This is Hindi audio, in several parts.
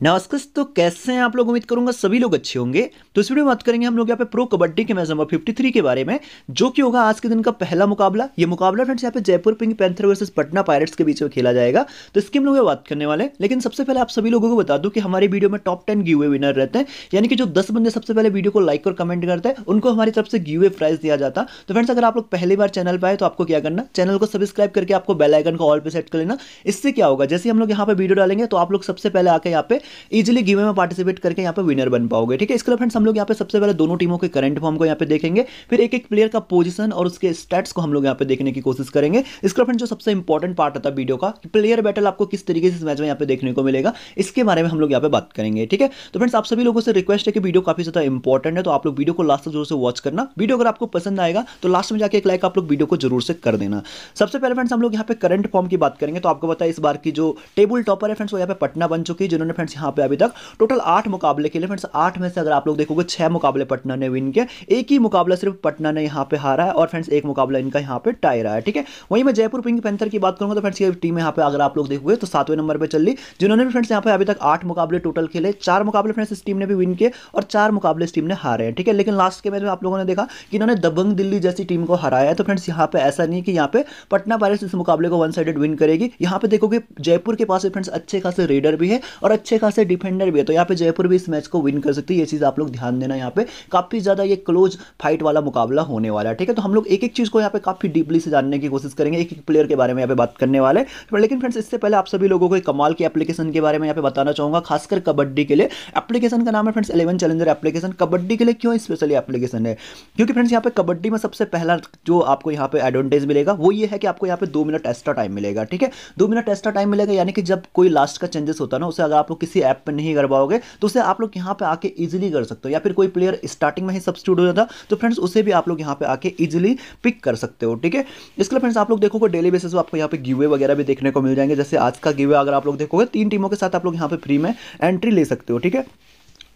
नमस्कार तो कैसे हैं आप लोग उम्मीद करूँगा सभी लोग अच्छे होंगे। तो इस वीडियो में बात करेंगे हम लोग यहाँ पे प्रो कबड्डी के मैच नंबर 53 के बारे में, जो कि होगा आज के दिन का पहला मुकाबला। ये मुकाबला फ्रेंड्स यहाँ पे Jaipur Pink Panther versus Patna Pirates के बीच में खेला जाएगा। तो इसकी हम लोग बात करने वाले लेकिन सबसे पहले आप सभी लोगों को बता दूँ कि हमारी वीडियो में टॉप टेन गिवे विनर रहते हैं। यानी कि जो दस बंदे सबसे पहले वीडियो को लाइक और कमेंट करते हैं, उनको हमारी तरफ़ से गिवे प्राइज दिया जाता। तो फ्रेंड्स अगर आप लोग पहली बार चैनल पर आए तो आपको क्या करना, चैनल को सब्सक्राइब करके आपको बेल आइकन को ऑल पे सेट कर लेना। इससे क्या होगा, जैसे हम लोग यहाँ पे वीडियो डालेंगे तो आप लोग सबसे पहले आके यहाँ पे इजिली गिवे में पार्टिसिपेट करके यहाँ पे विनर बन पाओगे, ठीक है? इसके लिए फ्रेंड्स हम लोग यहाँ पे सबसे पहले दोनों टीमों के करंट फॉर्म को यहाँ पे देखेंगे, फिर एक एक प्लेयर का पोजीशन और उसके स्टैट्स को हम लोग यहाँ पे देखने की कोशिश करेंगे। इसका फ्रेंड जो सबसे इंपॉर्टेंट पार्ट होता है वीडियो का प्लेयर बैटल आपको किस तरीके से इस मैच में यहाँ पे देखने को मिलेगा, इसके बारे में हम लोग यहाँ पे बात करेंगे, ठीक है? तो फ्रेंड्स आप सभी लोगों से रिक्वेस्ट है कि वीडियो काफ़ी ज़्यादा इंपॉर्टेंट है तो आप लोग वीडियो को लास्ट तक ज़रूर से वॉच करना। वीडियो अगर आपको पसंद आएगा तो लास्ट में जाकर एक लाइक आप लोग वीडियो को ज़रूर से कर देना। सबसे पहले फ्रेंड्स हम लोग यहाँ पे करंट फॉर्म की बात करेंगे तो आपको बताया इस बार की जो टेबल टॉपर है फ्रेंड्स वो यहाँ पे पटना बन चुकी है, जिन्होंने फ्रेंड्स यहाँ पे अभी तक टोटल आठ मुकाबले खेले। फ्रेंड्स, आठ में से अगर आप लोग देखोगे, छह मुकाबले पटना ने विन किया। एक ही मुकाबला सिर्फ़ पटना ने यहाँ पे हारा है और फ्रेंड्स, एक मुकाबला इनका यहाँ पे टाई रहा है, ठीक है? वहीं मैं जयपुर पिंक पैंथर की बात करूँगा तो फ्रेंड्स, ये टीम यहाँ पे अगर आप लोग देखोगे तो सातवें नंबर पर चल रही। जिन्होंने भी फ्रेंड्स, यहाँ पे अभी तक आठ मुकाबले टोटल खेले। चार मुकाबले फ्रेंड्स, इस टीम ने भी विन किए और चार मुकाबले इस टीम ने हारे हैं, ठीक है? लेकिन लास्ट के मैच में आप लोगों ने देखा कि इन्होंने दबंग दिल्ली जैसी टीम को हराया है। तो फ्रेंड्स, यहाँ पे ऐसा नहीं कि यहाँ पे पटना पायरेट्स इस मुकाबले को वन साइडेड विन करेगी। यहाँ पे देखोगे जयपुर के पास फ्रेंड्स अच्छे खासे रेडर भी है और अच्छे खासे डिफेंडर भी है तो यहाँ पे जयपुर भी इस मैच को विन कर सकती है। ये चीज़ आप लोग ध्यान देना यहाँ पे। काफ़ी ज़्यादा ये क्लोज फाइट वाला मुकाबला होने वाला है, ठीक है? तो हम लोग एक एक चीज़ को यहाँ पे काफ़ी डीपली से जानने की कोशिश करेंगे एक एक प्लेयर के बारे में यहाँ पे बात करने वाले। लेकिन फ्रेंड्स इससे पहले आप सभी लोगों को एक कमाल की एप्लीकेशन के बारे में यहाँ पे बताना चाहूँगा, खासकर कबड्डी के लिए। एप्लीकेशन का नाम है friends eleven challenger application kabaddi के लिए क्यों स्पेशली एप्लीकेशन है? क्योंकि फ्रेंड्स यहाँ पे कबड्डी में सबसे पहला जो आपको यहाँ पे एडवांटेज मिलेगा, वो ये है कि आपको यहाँ पे दो मिनट एक्स्ट्रा टाइम मिलेगा, ठीक है? दो मिनट एक्स्ट्रा टाइम मिलेगा, यानी कि जब कोई लास्ट का चेंजेस होता है ना, उसे अगर आप लोग किसी ऐप पर नहीं कर पाओगे तो उसे आप लोग यहाँ पे आके इजिली कर सकते हो। या फिर कोई प्लेयर स्टार्टिंग में ही सब्सिट्यूट हो जाता तो फ्रेंड्स उसे भी आप लोग यहाँ पे आके इजिली पिक कर सकते हो, ठीक है? इसके लिए फ्रेंड्स आप लोग देखोगे डेली बेसिस पर आपको यहाँ पे गिवे वगैरह भी देखने को मिल जाएँगे। जैसे आज का गिवे अगर आप लोग देखोगे, तीन टीमों के साथ आप लोग यहाँ पे फ्री में एंट्री ले सकते हो, ठीक है?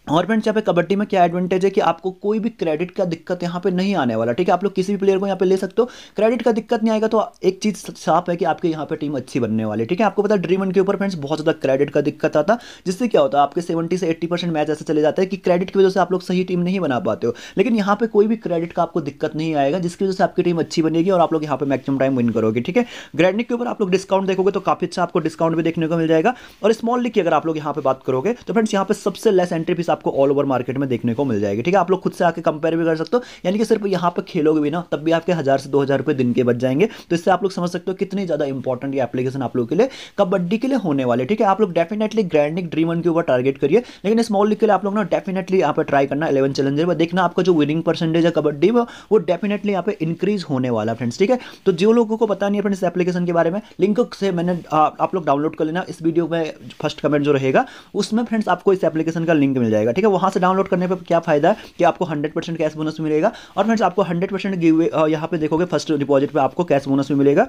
और फ्रेंड्स यहाँ पे कबड्डी में क्या एडवांटेज है कि आपको कोई भी क्रेडिट का दिक्कत यहाँ पे नहीं आने वाला, ठीक है? आप लोग किसी भी प्लेयर को यहाँ पे ले सकते हो। क्रेडिट का दिक्कत नहीं आएगा तो एक चीज़ साफ़ है कि आपके यहाँ पे टीम अच्छी बनने वाली ठीक है? आपको पता ड्रीमन के ऊपर फ्रेंड्स बहुत ज़्यादा क्रेडिट का दिक्कत आता, जिससे क्या होता है, आपके सेवेंटी से एट्टी परसेंट मैच ऐसे चले जाते हैं कि क्रेडिट की वजह से आप लोग सही टीम नहीं बना पाते हो। लेकिन यहाँ पे कोई भी क्रेडिट का आपको दिक्कत नहीं आएगा, जिसकी वजह से आपकी टीम अच्छी बनेगी और आप लोग यहाँ पे मैक्सिमम टाइम विन करोगे, ठीक है? ग्रेडनिक के ऊपर आप लोग डिस्काउंट देखोगे तो काफ़ी अच्छा आपको डिस्काउंट भी देखने को मिल जाएगा। और स्मॉल लीग की अगर आप लोग यहाँ पे बात करोगे तो फ्रेंड्स यहाँ पे सबसे लेस एंट्री फ़ीस आपको ऑल ओवर मार्केट में देखने को मिल जाएगी, ठीक है? आप लोग खुद से आके कंपेयर भी कर सकते हो, यानी कि सिर्फ़ यहाँ पर खेलोगे भी ना, तब भी आपके हज़ार से दो हज़ार रुपये दिन के बच जाएँगे। तो इससे आप लोग समझ सकते हो कितनी ज़्यादा इंपॉर्टेंट ये एप्लीकेशन आप लोग के लिए, कबड्डी के लिए होने वाले ठीक है? आप लोग डेफिनेटली ग्रैंडिक ड्रीम वन के ऊपर टारगेट करिए, लेकिन स्मॉल लीग के लिए आप लोग ना डेफिनेटली यहाँ पर ट्राई करना इलेवन चैलेंजर में देखना आपका जो विनिंग परसेंटेज है कबड्डी में, वो डेफिनेटली यहाँ पे इंक्रीज होने वाला फ्रेंड्स ठीक है? तो जो लोगों को पता नहीं है फ्रेंड्स एप्लीकेशन के बारे में लिंक से मैंने आप लोग डाउनलोड कर लेना, इस वीडियो में फ़र्स्ट कमेंट जो रहेगा, उसमें फ्रेंड्स आपको इस एप्लीकेशन का लिंक मिल जाएगा। ठीक है, वहाँ से डाउनलोड करने पर क्या फ़ायदा है कि आपको 100 परसेंट कैश बोनस मिलेगा। और फ्रेंड्स आपको 100 परसेंट यहाँ पे देखोगे फ़र्स्ट डिपॉजिट पर आपको कैश बोनस भी मिलेगा।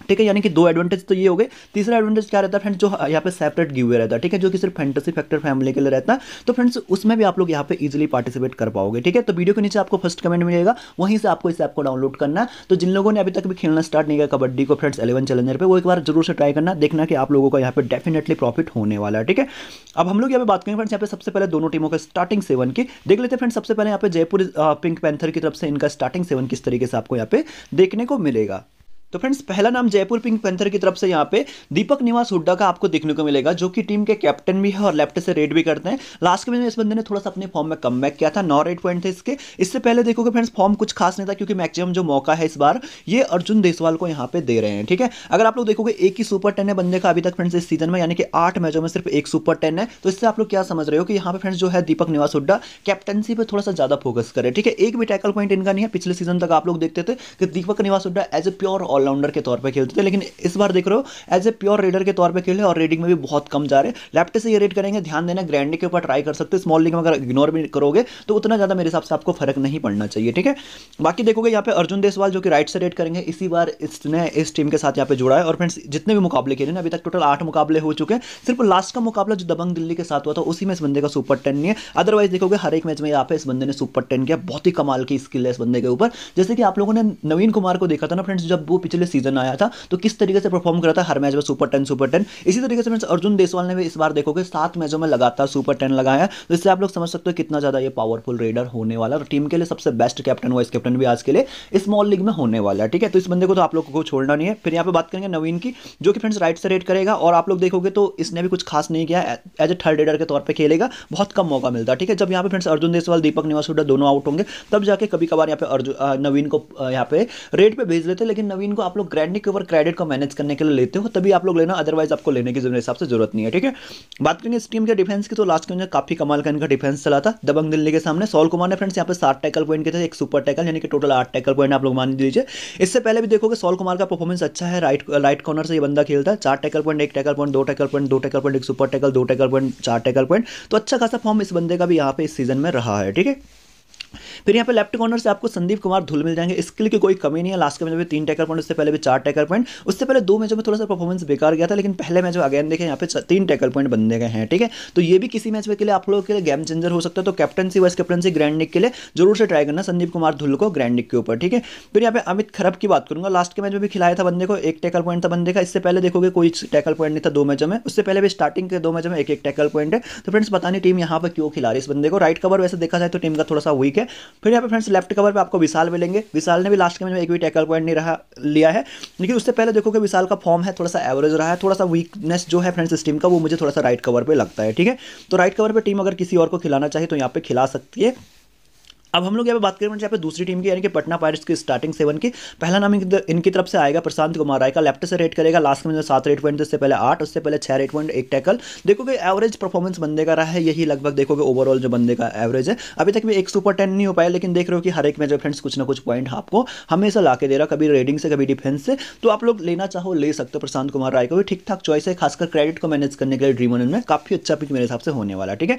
ठीक है, यानी कि दो एडवांटेज तो ये हो गए। तीसरा एडवांटेज क्या रहता है फ्रेंड्स जो यहाँ पे सेपरेट गिव रहता है, ठीक है, जो कि सिर्फ़ फैंटेसी फैक्टर फैमिली के लिए रहता है। तो फ्रेंड्स उसमें भी आप लोग यहाँ पे इजीली पार्टिसिपेट कर पाओगे, ठीक है? तो वीडियो के नीचे आपको फ़र्स्ट कमेंट मिलेगा, वहीं से आपको इस ऐप को डाउनलोड करना है। तो जिन लोगों ने अभी तक भी खेलना स्टार्ट नहीं किया कबड्डी को फ्रेंड्स एलेवन चैलेंजर पर वो एक बार ज़रूर से ट्राई करना, देखना कि आप लोगों का यहाँ पे डेफिनेटली प्रॉफिट होने वाला है, ठीक है? अब हम लोग यहाँ पे बात करें फ्रेंड्स यहाँ पे सबसे पहले दोनों टीमों का स्टार्टिंग सेवन की। देख लेते हैं फ्रेंड्स सबसे पहले यहाँ पे जयपुर पिंक पैंथर की तरफ़ से इनका स्टार्टिंग सेवन किस तरीके से आपको यहाँ पे देखने को मिलेगा। तो फ्रेंड्स पहला नाम जयपुर पिंक पैंथर की तरफ़ से यहाँ पे दीपक निवास हुड्डा का आपको देखने को मिलेगा, जो कि टीम के कैप्टन भी है और लेफ़्ट से रेड भी करते हैं। लास्ट के में इस बंदे ने थोड़ा सा अपने फॉर्म में कम किया था, नौ रेड पॉइंट थे इसके। इससे पहले देखोगे फ्रेंड्स फॉर्म कुछ खास नहीं था, क्योंकि मैक्सिमम जो मौका है इस बार, ये अर्जुन देसवाल को यहाँ पे दे रहे हैं, ठीक है? अगर आप लोग देखोगे, एक ही सुपर टेन है बंदे का अभी तक फ्रेंड्स इस सीज़न में, यानी कि आठ मैचों में सिर्फ़ एक सुपर टेन है। तो इससे आप लोग क्या समझ रहे हो कि यहाँ पे फ्रेंड्स जो है दीपक निवास हुड्डा कैप्टनसी पर थोड़ा सा ज़्यादा फोकस करे, ठीक है? एक भी टैकल पॉइंट इनका नहीं है, पिछले सीज़न तक आप लोग देखते थे कि Deepak Niwas Hooda as a pure allrounder के तौर पर खेलते थे, लेकिन इस बार देख रहे हो एज ए प्योर रेडर के तौर पर खेले और रेडिंग में भी बहुत कम जा रहे लेफ़्ट से ये रेड करेंगे, ध्यान देना ग्रैंड के ऊपर ट्राई कर सकते स्मॉल लीग में अगर इग्नोर भी करोगे तो उतना ज़्यादा मेरे हिसाब से आपको फ़र्क नहीं पड़ना चाहिए, ठीक है? बाकी देखोगे यहाँ पे अर्जुन देसवाल, जो कि राइट से रेड करेंगे, इसी बार इसने इस टीम के साथ यहाँ पे जुड़ा है। और फ्रेंड्स जितने भी मुकाबले खेले ना, अभी तक टोटल आठ मुकाबले हो चुके हैं। सिर्फ़ लास्ट का मुकाबला जो दबंग दिल्ली के साथ हुआ था, उसी में इस बंदे का सुपर टेन नहीं है। अदरवाइज़ देखोगे, हर एक मैच में यहाँ पे इस बंदे ने सुपर टेन किया। बहुत ही कमाल की स्किल है इस बंदे के ऊपर। जैसे कि आप लोगों ने नवीन कुमार को देखा था ना फ्रेंड्स जब वो पिछले सीज़न आया था तो किस तरीके से परफॉर्म करा था हर मैच में सुपर टेन सुपर टेन इसी तरीके से फ्रेंड्स, अर्जुन देसवाल ने भी इस बार देखोगे सात मैचों में लगातार सुपर टेन लगाया तो इससे आप लोग समझ सकते हो कितना ज़्यादा ये पावरफुल रेडर होने वाला और टीम के लिए सबसे बेस्ट कैप्टन वाइस कैप्टन भी आज के लिए स्मॉल लीग में होने वाला है, ठीक है? तो इस बंदे को तो आप लोगों को छोड़ना नहीं है। फिर यहाँ पे बात करेंगे नवीन की, जो कि फ्रेंड्स राइट से रेड करेगा और आप लोग देखोगे तो इसने भी कुछ खास नहीं किया एज ए थर्ड रेडर के तौर पर खेलेगा, बहुत कम मौका मिलता है, ठीक है? जब यहाँ पे फ्रेंड्स अर्जुन देसवाल, दीपक निवास दोनों आउट होंगे, तब जाके कभी कभार यहाँ पे अर्जुन नवीन को यहाँ पे रेड पे भेज लेते लेकिन नवीन को आप लोग ग्रैंडिक के ऊपर क्रेडिट को मैनेज करने के लिए लेते हो, तभी आप लोग लेना अदरवाइज़ आपको लेने की हिसाब से ज़रूरत नहीं है, ठीक है? बात करेंगे इस टीम के डिफेंस की तो लास्ट के काफ़ी कमाल का इनका डिफेंस चला था, दबंग दिल्ली के सामने। सौल कुमार ने फ्रेंड्स यहाँ पे सात टैकल पॉइंट के थे, एक सुपर टैकल यानी कि टोटल आठ टैकल पॉइंट आप लोग मान लीजिए। इससे पहले भी देखोगे सौल कुमार का परफॉर्मेंस अच्छा है राइट राइट कॉर्नर से ये बंदा खेलता है, चार टैकल पॉइंट एक टैकल पॉइंट दो टैकल पॉइंट दो टैकल पॉइंट एक सुपर टैकल दो टैकल पॉइंट चार टैकल पॉइंट तो अच्छा खासा फॉर्म इस बंदे का भी यहाँ पे इस सीज़न में रहा है, ठीक है? फिर यहाँ पे लेफ़्ट कॉर्नर से आपको संदीप कुमार धुल मिल जाएँगे। स्किल की कोई कमी नहीं है। लास्ट के मैच में तीन टैकर पॉइंट उससे पहले भी चार टैकर पॉइंट उससे पहले दो मैचों में थोड़ा सा परफॉर्मेंस बेकार गया था, लेकिन पहले मैच में अगेन देखें, यहाँ पे तीन टैकर पॉइंट बनने गए हैं, ठीक है? तो ये भी किसी मैच के लिए आप लोगों के लिए गेम चेंजर हो सकता है। तो कैप्टनसी वाइस कैप्टनसी ग्रैंड निक के लिए ज़रूर से ट्राई करना संदीप कुमार धुल को ग्रैंड निक के ऊपर, ठीक है? फिर यहाँ पे अमित खरब की बात करूँगा। लास्ट के मैच में भी खिलाया था बंदे को, एक टैकल पॉइंट था बंदे का। इससे पहले देखोगे कोई टैकल पॉइंट नहीं था दो मैचों में। उससे पहले भी स्टार्टिंग के दो मैचों में एक एक टैकल पॉइंट है। तो फ्रेंड्स पता नहीं टीम यहाँ पर क्यों खिला रही इस बंदे को। राइट कवर वैसे देखा जाए तो टीम का थोड़ा सा वीक है? फिर यहाँ पे फ्रेंड्स लेफ़्ट कवर पे आपको विशाल मिलेंगे। विशाल ने भी लास्ट के मैच में एक भी टैकल पॉइंट नहीं रहा, लिया है। लेकिन उससे पहले देखो कि विशाल का फॉर्म है थोड़ा सा एवरेज रहा है थोड़ा सा वीकनेस जो है फ्रेंड्स टीम का, वो मुझे थोड़ा सा राइट कवर पर लगता है, ठीक है? तो राइट कवर पर टीम अगर किसी और को खिलाना चाहिए तो यहाँ पर खिला सकती है। अब हम लोग यहाँ पे बात करें, यहाँ पे दूसरी टीम की, यानी कि पटना पायरेट्स की स्टार्टिंग सेवन की। पहला नाम इनकी तरफ़ से आएगा प्रशांत कुमार राय का। लेफ़्ट से रेट करेगा लास्ट में सात रेट पॉइंट उससे पहले आठ, उससे पहले छह रेट पॉइंट एक टैकल देखोगे एवरेज परफॉर्मेंस बंदे का रहा है, यही लगभग देखोगे ओवरऑल जो बंदे का एवरेज है। अभी तक भी एक सुपर टेन नहीं हो पाया, लेकिन देख रहे हो कि हर एक में जो फ्रेंड्स कुछ ना कुछ पॉइंट आपको हमेशा ला के दे रहा, कभी रेडिंग से, कभी डिफेंस से। तो आप लोग लेना चाहो, ले सकते हो प्रशांत कुमार राय को भी। ठीक ठाक चॉइस है, खासकर क्रेडिट को मैनेज करने के लिए ड्रीम में काफ़ी अच्छा पिक मेरे हिसाब से होने वाला ठीक है?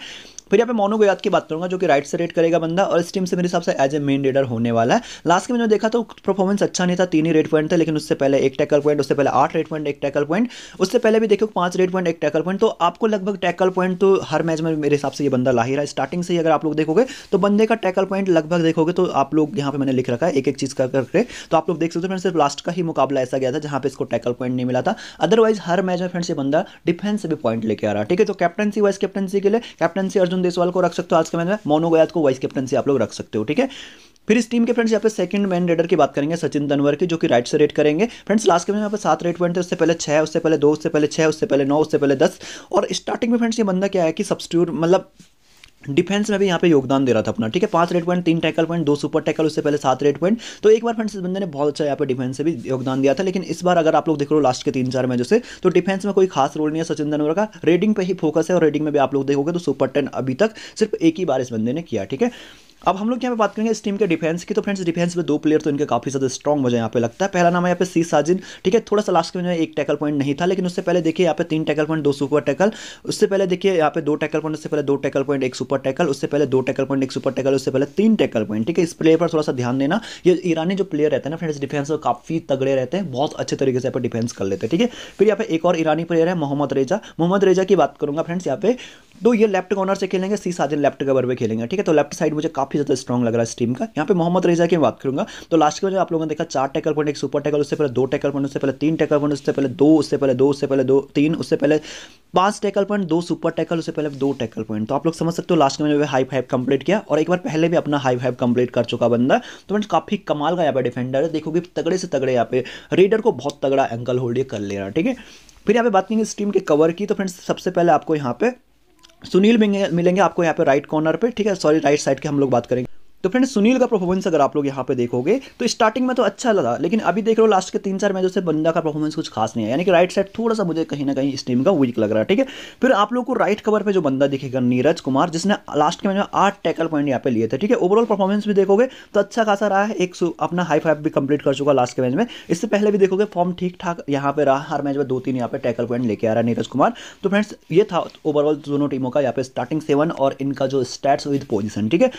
फिर यहाँ पे मोनो गोयात की बात करूँगा, जो कि राइट से रेट करेगा बंदा, और इस टीम से मेरे हिसाब से एज ए मेन रेडर होने वाला है। लास्ट में मैंने देखा तो परफॉर्मेंस अच्छा नहीं था, तीन ही रेट पॉइंट थे, लेकिन उससे पहले एक टैकल पॉइंट उससे पहले आठ रेट पॉइंट एक टैकल पॉइंट उससे पहले भी देखो पाँच रेट पॉइंट एक टैकल पॉइंट तो आपको लगभग टैकल पॉइंट तो हर मैच में मेरे हिसाब से ये बंदा ला ही रहा है। स्टार्टिंग से ही अगर आप लोग देखोगे तो बंदे का टैकल पॉइंट लगभग देखोगे तो आप लोग, यहाँ पे मैंने लिख रखा है एक एक चीज़ कर करके तो आप लोग देख सकते हो सिर्फ़ लास्ट का ही मुकाबला ऐसा गया था, जहाँ पे इसको टैकल पॉइंट नहीं मिला था। अदरवाइज़ हर मैच में फ्रेंड्स ये बंदा डिफेंस से भी पॉइंट लेके आ रहा है। ठीक है तो कैप्टनसी वाइस कैप्टनसी के लिए कैप्टनसी अर्जुन देसवाल को रख सकते हो, आज के मैच में। मोनो गयात को वाइस कैप्टनसी आप लोग रख सकते हो, ठीक है? फिर इस टीम के फ्रेंड्स यहाँ पे सेकंड मैन रेडर की बात करेंगे, सचिन तनवर की, जो कि राइट से रेट करेंगे। फ्रेंड्स लास्ट के में यहाँ पे सात रेट पॉइंट थे, उससे पहले छः उससे पहले दो, उससे पहले छः उससे पहले नौ, उससे पहले दस। और स्टार्टिंग में फ्रेंड्स ये बंदा क्या है कि सब्सिट्यूट मतलब डिफेंस में भी यहाँ पे योगदान दे रहा था अपना, ठीक है? पाँच रेड पॉइंट, तीन टैकल पॉइंट, दो सुपर टैकल, उससे पहले सात रेड पॉइंट। तो एक बार फ्रेंड्स इस बंदे ने बहुत अच्छा यहाँ पे डिफेंस से भी योगदान दिया था, लेकिन इस बार अगर आप लोग देख लो लास्ट के तीन चार मैचों से तो डिफेंस में कोई खास रोल नहीं है। सचिन तेंदुलकर का रेडिंग पर ही फोकस है और रेडिंग में भी आप लोग देखोगे तो सुपर टेन अभी तक सिर्फ़ एक ही बार इस बंदे ने किया, ठीक है? अब हम लोग यहाँ पे बात करेंगे इस टीम के डिफेंस की। तो फ्रेंड्स डिफेंस में दो प्लेयर तो इनके काफ़ी ज़्यादा स्ट्रॉन्ग मुझे यहाँ पे लगता है। पहला नाम है यहाँ पे सी साजिन ठीक है? थोड़ा सा लास्ट में एक टैकल पॉइंट नहीं था, लेकिन उससे पहले देखिए यहाँ पे तीन टैकल पॉइंट दो सुपर टैकल उससे पहले देखिए यहाँ पे दो टैकल पॉइंट उससे पहले दो टैकल पॉइंट एक सुपर टैकल उससे पहले दो टैकल पॉइंट एक सुपर टैकल उससे पहले तीन टैकल पॉइंट ठीक है? इस प्लेयर पर थोड़ा सा ध्यान देना। ये ईरानी जो प्लेयर रहते हैं ना फ्रेंड्स डिफेंस में काफ़ी तगड़े रहते हैं, बहुत अच्छे तरीके से यहाँ पे डिफेंस कर लेते हैं, ठीक है? फिर यहाँ पे एक और ईरानी प्लेयर है, मोहम्मद रेजा। मोहम्मद रेजा की बात करूँगा फ्रेंड्स यहाँ पे। तो ये लेफ़्ट कॉर्नर से खेलेंगे सी साजिन लेफ़्ट कवर पर खेलेंगे, ठीक है? तो लेफ़्ट साइड मुझे काफ़ी ज़्यादा स्ट्रॉन्ग लग रहा है इस टीम का। यहाँ पे मोहम्मद रेजा की बात करूँगा। तो लास्ट के आप लोगों ने देखा चार टैकल पॉइंट एक सुपर टैकल उससे पहले दो टैकल पॉइंट उससे पहले तीन टैकल पॉइंट उससे पहले दो, उससे पहले दो, उससे पहले दो, तीन, उससे पहले पाँच टैकल पॉइंट दो सुपर टैकल उससे पहले दो टैकल पॉइंट तो आप लोग समझ सकते हो लास्ट में हाई फाइव कंप्लीट किया और एक बार पहले भी अपना हाई फाइव कंप्लीट कर चुका बंदा। तो फ्रेंड्स काफ़ी कमाल का यहाँ पे डिफेंडर है। देखोगे तगड़े से तगड़े यहाँ पे रेडर को बहुत तगड़ा एंकल होल्ड कर ले रहा है, ठीक है? फिर यहाँ पे बात करेंगे इस टीम के कवर की। तो फ्रेंड्स सबसे पहले आपको यहाँ पे सुनील मिलेंगे आपको यहाँ पे राइट कॉर्नर पे, ठीक है? सॉरी राइट साइड के हम लोग बात करेंगे। तो फ्रेंड्स सुनील का परफॉर्मेंस अगर आप लोग यहाँ पे देखोगे तो स्टार्टिंग में तो अच्छा लगा, लेकिन अभी देख रहे हो लास्ट के तीन चार मैचों से बंदा का परफॉर्मेंस कुछ खास नहीं है। यानी कि राइट साइड थोड़ा सा मुझे कहीं ना कहीं इस टीम का वीक लग रहा है, ठीक है? फिर आप लोग को राइट कवर पर जो बंदा दिखेगा, नीरज कुमार, जिसने लास्ट के मैच में आठ टैकल पॉइंट यहाँ पे लिए थे, ठीक है? ओवरऑल परफॉर्मेंस भी देखोगे तो अच्छा खासा रहा है, एक अपना हाई फाइव भी कंप्लीट कर चुका लास्ट के मैच में। इससे पहले भी देखोगे फॉर्म ठीक ठाक यहाँ पे रहा, हर मैच में दो तीन यहाँ पे टैकल पॉइंट लेके आ रहा है नीरज कुमार। तो फ्रेंड्स ये था ओवरऑल दोनों टीमों का यहाँ पे स्टार्टिंग सेवन और इनका जो स्टैट्स विद पोजिशन ठीक है?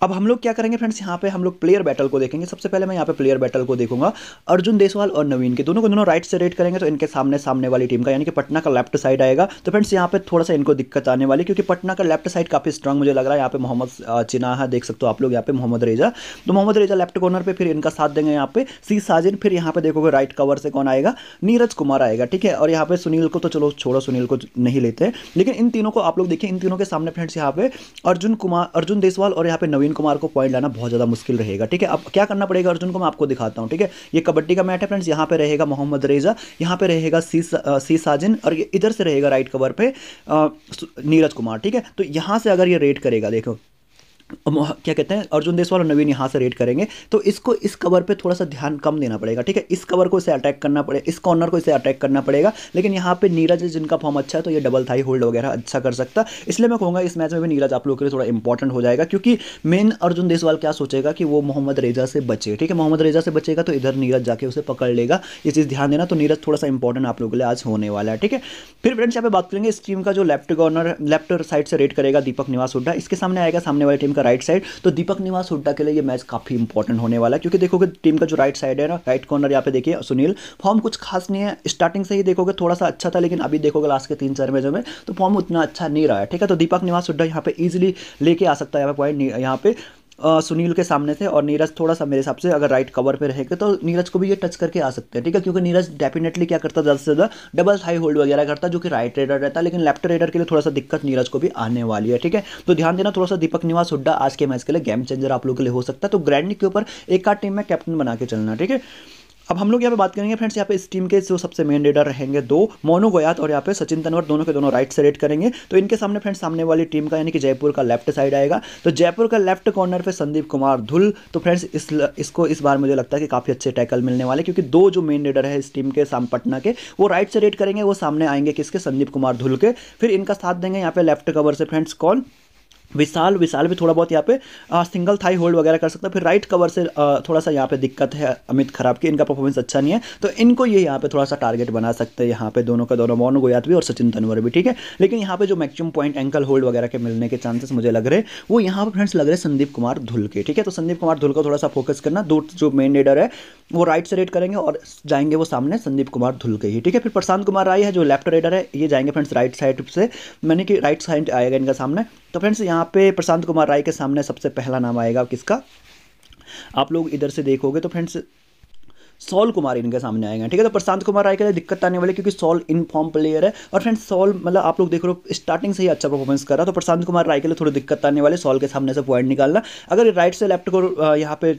अब हम लोग क्या करेंगे फ्रेंड्स यहाँ पे हम लोग प्लेयर बैटल को देखेंगे। सबसे पहले मैं यहाँ पे प्लेयर बैटल को देखूँगा। अर्जुन देसवाल और नवीन के दोनों को दोनों राइट से रेट करेंगे तो इनके सामने सामने वाली टीम का, यानी कि पटना का लेफ़्ट साइड आएगा। तो फ्रेंड्स यहाँ पे थोड़ा सा इनको दिक्कत आने वाली, क्योंकि पटना का लेफ़्ट साइड काफ़ी स्ट्रांग मुझे लग रहा है। यहाँ पे मोहम्मद चिनाहा देख सकते हो आप लोग यहाँ पे, मोहम्मद रेजा। तो मोहम्मद रेजा लेफ़्ट कॉर्नर पर फिर इनका साथ देंगे यहाँ पे सी साजिन, फिर यहाँ पे देखोगे राइट कवर से कौन आएगा? नीरज कुमार आएगा, ठीक है? और यहाँ पे सुनील को तो चलो, छोड़ो सुनील को नहीं लेते। लेकिन इन तीनों को आप लोग देखिए, इन तीनों के सामने फ्रेंड्स यहाँ पे अर्जुन कुमार, अर्जुन देसवाल और यहाँ पे नवीन कुमार को पॉइंट लाना बहुत ज़्यादा मुश्किल रहेगा। ठीक है? अब क्या करना पड़ेगा अर्जुन को? मैं आपको दिखाता हूँ, ठीक है? ये कबड्डी का मैच है फ्रेंड्स, यहाँ पे रहेगा मोहम्मद रेजा यहाँ पे रहेगा सी सी साजिन और इधर से रहेगा राइट कवर पे नीरज कुमार, ठीक है? तो यहाँ से अगर ये रेड करेगा, देखो क्या कहते हैं, अर्जुन देसवाल और नवीन यहाँ से रेड करेंगे। तो इसको, इस कवर पे थोड़ा सा ध्यान कम देना पड़ेगा, ठीक है? इस कवर को इसे अटैक करना पड़ेगा इस कॉर्नर को इसे अटैक करना पड़ेगा, लेकिन यहाँ पे नीरज जिनका फॉर्म अच्छा है तो ये डबल थाई होल्ड वगैरह अच्छा कर सकता। इसलिए मैं कहूँगा, इस मैच में भी नीरज आप लोगों के लिए थोड़ा इंपॉर्टेंट हो जाएगा, क्योंकि मेन अर्जुन देसवाल क्या सोचेगा कि वो मोहम्मद रेजा से बचे, ठीक है? मोहम्मद रेजा से बचेगा तो इधर नीरज जाके उसे पकड़ लेगा, ये चीज़ ध्यान देना। तो नीरज थोड़ा सा इंपॉर्टेंट आप लोगों के लिए आज होने वाला है, ठीक है? फिर फ्रेंड्स यहाँ पे बात करेंगे, इस टीम का जो लेफ़्ट कॉर्नर लेफ़्ट साइड से रेड करेगा दीपक निवास हुड्डा। इसके सामने आएगा, सामने वाली टीम का राइट साइड तो दीपक निवास हुड्डा के लिए ये मैच काफ़ी इंपॉर्टेंट होने वाला है, क्योंकि देखोगे टीम का जो राइट साइड है ना राइट कॉर्नर यहाँ पे देखिए, सुनील फॉर्म कुछ खास नहीं है। स्टार्टिंग से ही देखोगे थोड़ा सा अच्छा था, लेकिन अभी देखोगे लास्ट के तीन, चार मैचों में तो फॉर्म उतना अच्छा नहीं रहा है, ठीक है? तो दीपक निवास हुड्डा यहाँ पे ईजिली लेके आ सकता है, यहाँ पे पॉइंट यहाँ पे। सुनील के सामने थे और नीरज थोड़ा सा मेरे हिसाब से अगर राइट कवर पे रहेगा तो नीरज को भी ये टच करके आ सकते हैं, ठीक है? क्योंकि नीरज डेफिनेटली क्या करता ज़्यादा से ज़्यादा डबल हाई होल्ड वगैरह करता, जो कि राइट रेडर रहता है, लेकिन लेफ़्ट रेडर के लिए थोड़ा सा दिक्कत नीरज को भी आने वाली है, ठीक है? तो ध्यान देना, थोड़ा सा दीपक निवास हुड्डा आज के मैच के लिए गेम चेंजर आप लोग के लिए हो सकता है तो ग्रैंड के ऊपर एक आठ टीम में कैप्टन बना के चलना, ठीक है? अब हम लोग यहाँ पे बात करेंगे फ्रेंड्स, यहाँ पे इस टीम के जो सबसे मेन लीडर रहेंगे दो, मोनो, गोयात और यहाँ पे सचिन तनवर दोनों के दोनों राइट से रेड करेंगे। तो इनके सामने फ्रेंड्स, सामने वाली टीम का यानी कि जयपुर का लेफ़्ट साइड आएगा। तो जयपुर का लेफ़्ट कॉर्नर पे संदीप कुमार धुल। तो फ्रेंड्स, इस इसको इस बार मुझे लगता है कि काफ़ी अच्छे टैकल मिलने वाले क्योंकि दो जो मेन लीडर है इस टीम के, साम पटना के, वो राइट से रेड करेंगे, वो सामने आएँगे किसके? संदीप कुमार धुल के। फिर इनका साथ देंगे यहाँ पे लेफ़्ट कवर से फ्रेंड्स, कौन? विशाल विशाल भी थोड़ा बहुत यहाँ पे आ, सिंगल थाई होल्ड वगैरह कर सकता है। फिर राइट कवर से आ, थोड़ा सा यहाँ पे दिक्कत है अमित खराब की इनका परफॉर्मेंस अच्छा नहीं है। तो इनको ये यहाँ पे थोड़ा सा टारगेट बना सकते हैं यहाँ पे दोनों का दोनों मोन गोयात भी और सचिन तनवर भी ठीक है? लेकिन यहाँ पे जो मैक्सिमम पॉइंट एंकल होल्ड वगैरह के मिलने के चांसेस मुझे लग रहे वो यहाँ पर फ्रेंड्स लग रहे संदीप कुमार धुल के ठीक है? तो संदीप कुमार धुल का थोड़ा सा फोकस करना दो जो मेन लीडर है वो राइट से रेड करेंगे और जाएँगे वो सामने संदीप कुमार धुल के ही ठीक है? फिर प्रशांत कुमार राय है जो लेफ़्ट रेडर है ये जाएँगे फ्रेंड्स राइट साइड से मैंने कि राइट साइड आएगा इनका सामने। तो फ्रेंड्स यहाँ पे प्रशांत कुमार राय के सामने सबसे पहला नाम आएगा, किसका? आप लोग इधर से देखोगे तो फ्रेंड्स सॉल कुमार इनके सामने आएँगे। ठीक है तो प्रशांत कुमार राय के लिए दिक्कत आने वाली क्योंकि सॉल इन फॉर्म प्लेयर है। और फ्रेंड्स, सॉल मतलब आप लोग देख रहे हो, स्टार्टिंग से ही अच्छा परफॉर्मेंस कर रहा तो प्रशांत कुमार राय के लिए थोड़ी दिक्कत आने वाले सॉल के सामने से पॉइंट निकालना। अगर राइट से लेफ़्ट को यहाँ पे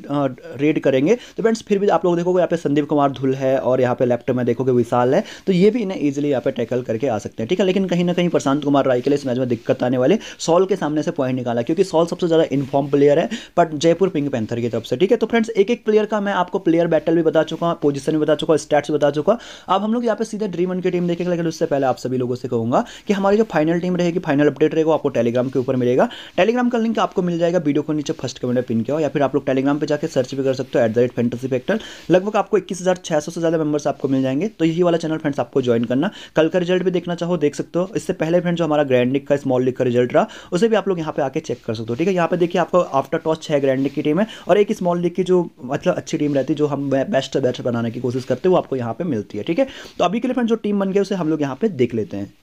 रेड करेंगे तो फ्रेंड्स फिर भी आप लोग देखोगे, यहाँ पे संदीप कुमार धुल है और यहाँ पे लेफ़्ट में देखोगे विशाल है। तो ये भी इन्हें ईजिली यहाँ पे टैकल करके आ सकते हैं। ठीक है, लेकिन कहीं ना कहीं प्रशांत कुमार राय के लिए इस मैच में दिक्कत आने वाले सॉल के सामने से पॉइंट निकाला क्योंकि सॉल सबसे ज़्यादा इनफॉर्म प्लेयर है बट जयपुर पिंक पैंथर की तरफ़ से। ठीक है तो फ्रेंड्स एक एक प्लेयर का मैं आपको प्लेयर बैटल भी बता चुका हूँ पोजिशन भी बता चुका स्टैट्स बता चुका अब हम लोग यहाँ पे सीधे ड्रीम वन की टीम देखेंगे, लेकिन उससे पहले आप सभी लोगों से कहूँगा कि हमारी जो फाइनल टीम रहेगी फाइनल अपडेट रहेगा आपको टेलीग्राम के ऊपर मिलेगा। टेलीग्राम का लिंक आपको मिल जाएगा वीडियो को नीचे फ़र्स्ट कमेंट पिन किया या फिर आप लोग टेलीग्राम पर जाकर सर्च भी कर सकते हो एट द रेट लगभग आपको इक्कीस से ज़्यादा मेंबर्स आपको मिल जाएँगे। तो यही वाला चैनल फ्रेंड्स आपको ज्वाइन करना। कल का रिज़ल्ट भी देखना चाहो, देख सकते हो। इससे पहले फ्रेंड जो हमारा ग्रैंड लीग का स्मॉल लीग का रिज़ल्ट रहा, उसे भी आप लोग यहाँ पे आके चेक कर सकते हो, ठीक है? यहाँ पे देखिए आपको आफ्टर टॉस छह ग्रैंड लीग की टीम है, और एक स्मॉल लीग की जो मतलब अच्छी टीम रहती है जो हम बेस्ट बेस्ट बनाने की कोशिश करते हो आपको यहाँ पे मिलती है, ठीक है? तो अभी के लिए फ्रेंड जो टीम बन गया उसे हम लोग यहाँ पे देख लेते हैं।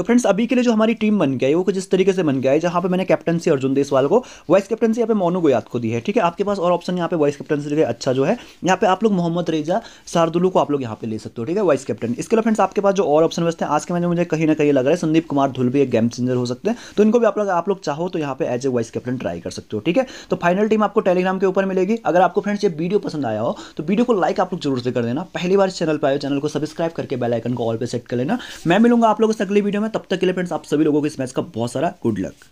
तो फ्रेंड्स अभी के लिए जो हमारी टीम बन गई है, वो कुछ इस तरीके से बन गया है, जहाँ पे मैंने कैप्टनसी अर्जुन देसवाल को वाइस कैप्टनसी यहाँ पे मोनू गोयात को दी है, ठीक है? आपके पास और ऑप्शन यहाँ पे वाइस कैप्टनसी के अच्छा जो है, यहाँ पे आप लोग मोहम्मद रेजा सारदुलू को आप लोग यहाँ पे ले सकते हो, ठीक है? वाइस कैप्टन इसके लिए फ्रेंड्स आपके पास जो और ऑप्शन बचते हैं, आज के मैंने मुझे कहीं ना कहीं लग रहा है, संदीप कुमार धुल भी एक गेम चेंजर हो सकते हैं तो इनको भी आप लोग आप लोग चाहो तो यहाँ पे as a vice captain try कर सकते हो, ठीक है? तो फाइनल टीम आपको टेलीग्राम के ऊपर मिलेगी। अगर आपको फ्रेंड्स ये वीडियो पसंद आया हो तो वीडियो को लाइक आप लोग ज़रूर से कर देना। पहली बार चैनल पर आए चैनल को सब्सक्राइब करके बेल आइकन को ऑल पर सेट कर लेना। मैं मिलूँगा आप लोगों से अगली वीडियो में तब तक के लिए फ्रेंड्स आप सभी लोगों को इस मैच का बहुत सारा गुड लक